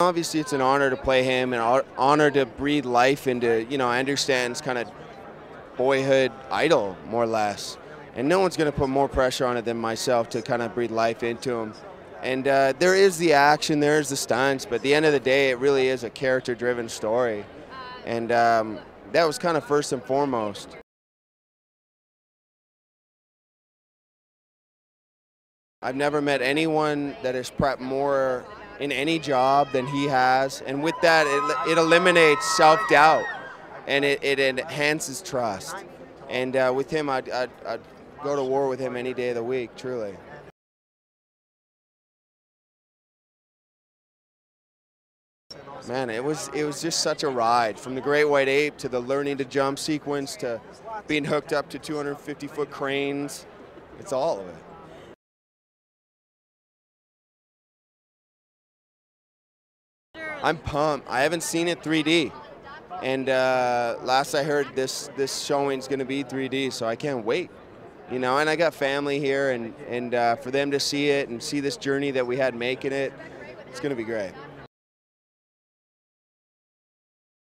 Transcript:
Obviously, it's an honor to play him, and an honor to breathe life into you know Andrew Stanton's kind of boyhood idol, more or less. And no one's going to put more pressure on it than myself to kind of breathe life into him. And uh, there is the action, there's the stunts, but at the end of the day, it really is a character-driven story. And um, that was kind of first and foremost. I've never met anyone that has prepped more in any job than he has. And with that, it, it eliminates self doubt and it, it, enhances trust. And uh, with him, I'd, I'd, I'd go to war with him any day of the week, truly. Man, it was it was just such a ride from the great white ape to the learning to jump sequence to being hooked up to 250 foot cranes. It's all of it. I'm pumped. I haven't seen it 3D, and uh, last I heard, this this showing's going to be 3D, so I can't wait. You know, and I got family here, and and uh, for them to see it and see this journey that we had making it, it's going to be great.